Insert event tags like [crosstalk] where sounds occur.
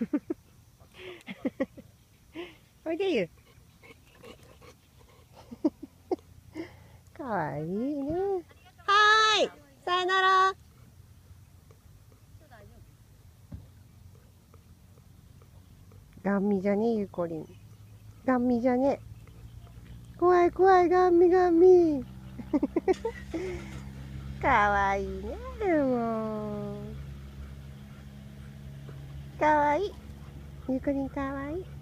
[laughs] おいでゆ。[laughs] かわいいね。はーい。さよなら。ガンミじゃねえ、ゆこりん。ガンミじゃねえ。怖い怖い、ガンミガンミ。[laughs] かわいいね、もう。かわいい。ゆこりんかわいい。